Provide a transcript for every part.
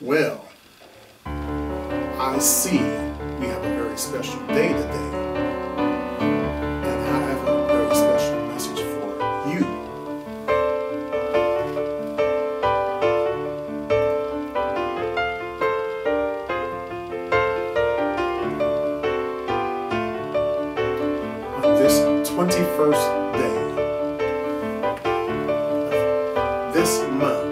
Well, I see we have a very special day today. And I have a very special message for you. On this 21st day of this month,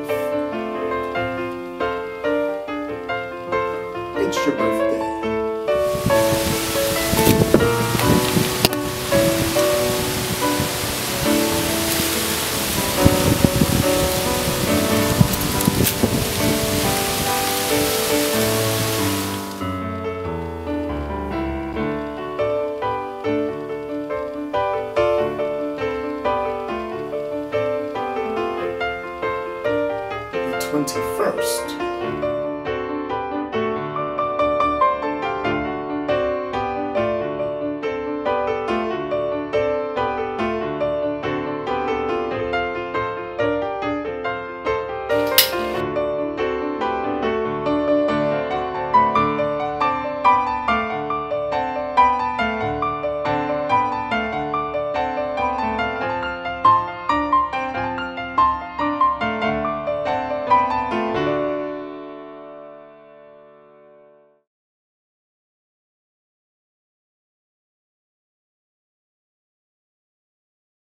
21st